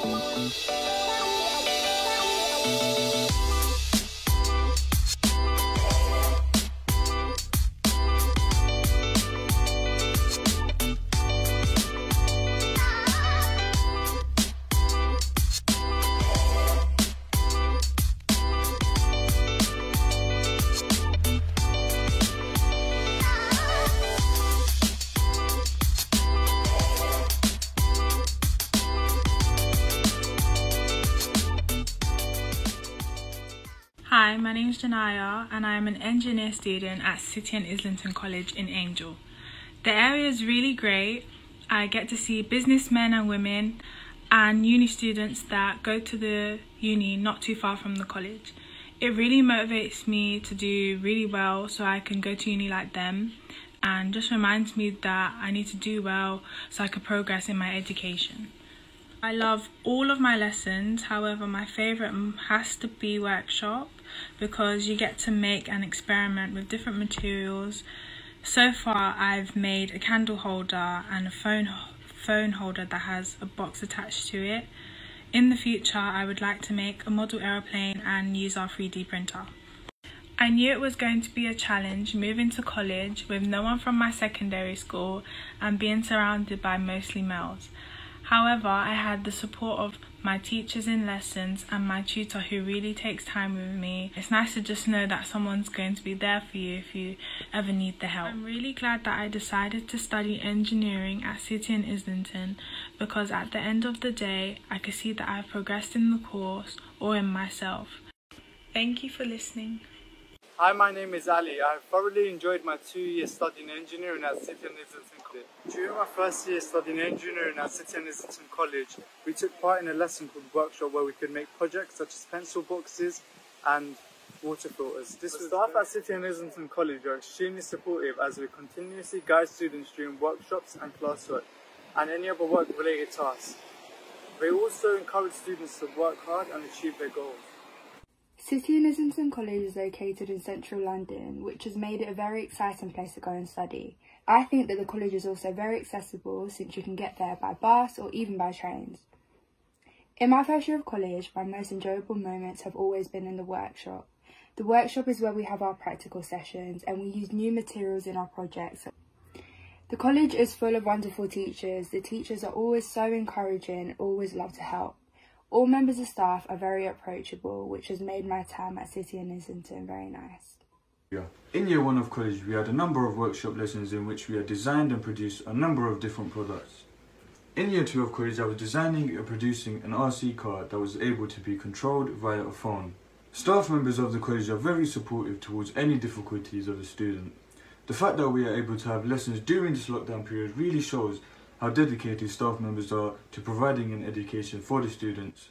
Thank you. Hi, my name is Janaya and I am an engineer student at City and Islington College in Angel. The area is really great. I get to see businessmen and women and uni students that go to the uni not too far from the college. It really motivates me to do really well so I can go to uni like them and just reminds me that I need to do well so I can progress in my education. I love all of my lessons, however, my favourite has to be workshop because you get to make and experiment with different materials. So far, I've made a candle holder and a phone phone holder that has a box attached to it. In the future, I would like to make a model aeroplane and use our 3D printer. I knew it was going to be a challenge moving to college with no one from my secondary school and being surrounded by mostly males. However, I had the support of my teachers in lessons and my tutor who really takes time with me. It's nice to just know that someone's going to be there for you if you ever need the help. I'm really glad that I decided to study engineering at City and Islington because at the end of the day, I could see that I've progressed in the course or in myself. Thank you for listening. Hi, my name is Ali. I thoroughly enjoyed my two years studying engineering at City and Islington College. During my first year studying engineering at City and Islington College, we took part in a lesson called Workshop where we could make projects such as pencil boxes and water filters. This the staff at City and Islington College are extremely supportive as we continuously guide students during workshops and classwork and any other work related tasks. They also encourage students to work hard and achieve their goals. City and Islington College is located in central London, which has made it a very exciting place to go and study. I think that the college is also very accessible since you can get there by bus or even by trains. In my first year of college, my most enjoyable moments have always been in the workshop. The workshop is where we have our practical sessions and we use new materials in our projects. The college is full of wonderful teachers. The teachers are always so encouraging, always love to help. All members of staff are very approachable, which has made my time at City and Islington very nice. In year one of college, we had a number of workshop lessons in which we had designed and produced a number of different products. In year two of college, I was designing and producing an RC car that was able to be controlled via a phone. Staff members of the college are very supportive towards any difficulties of a student. The fact that we are able to have lessons during this lockdown period really shows how dedicated staff members are to providing an education for the students.